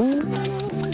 say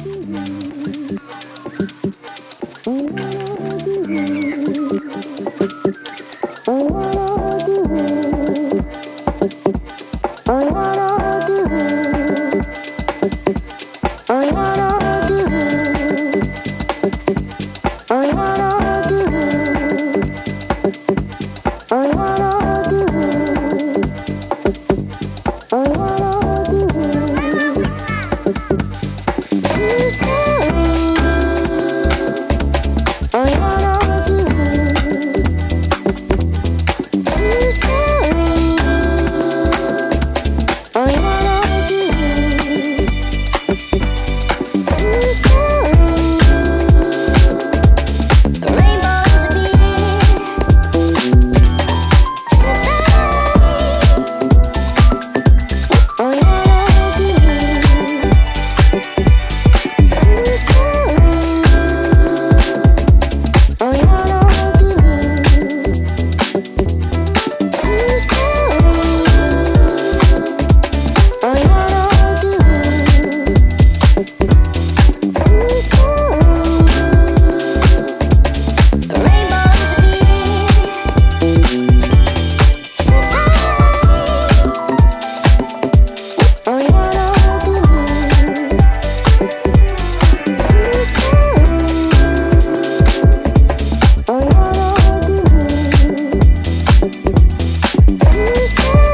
你说